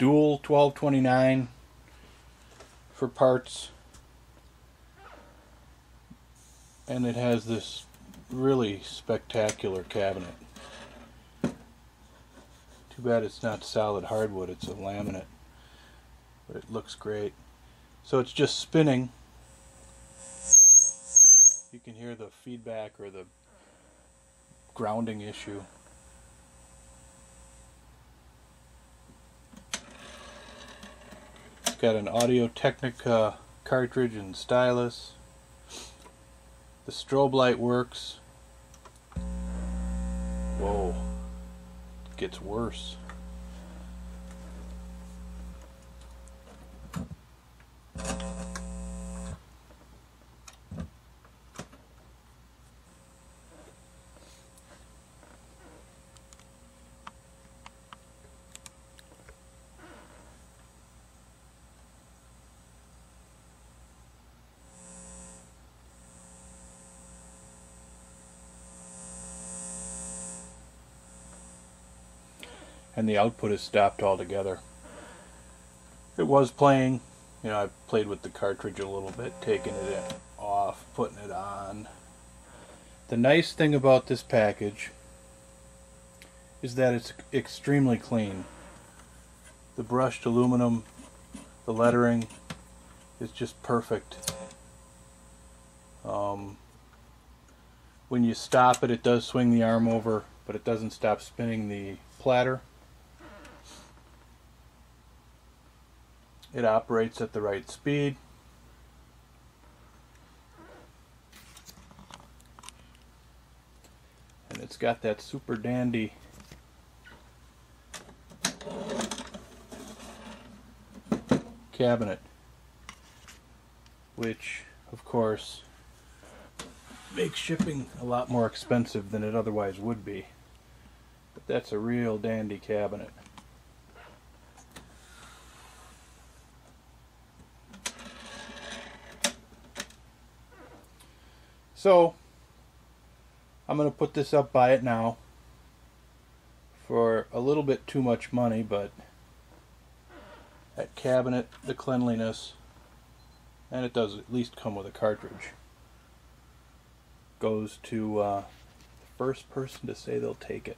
dual 1229 for parts. And it has this really spectacular cabinet. Too bad it's not solid hardwood, it's a laminate. But it looks great. So it's just spinning. You can hear the feedback or the grounding issue. Got an Audio Technica cartridge and stylus. The strobe light works. Whoa. Gets worse. And the output is stopped altogether. It was playing, you know, I played with the cartridge a little bit, taking it off, putting it on. The nice thing about this package is that it's extremely clean. The brushed aluminum, the lettering is just perfect. Um, when you stop it, it does swing the arm over, but it doesn't stop spinning the platter. It operates at the right speed. And it's got that super dandy cabinet which of course makes shipping a lot more expensive than it otherwise would be but that's a real dandy cabinet So, I'm going to put this up by it now for a little bit too much money, but that cabinet, the cleanliness, and it does at least come with a cartridge, goes to uh, the first person to say they'll take it.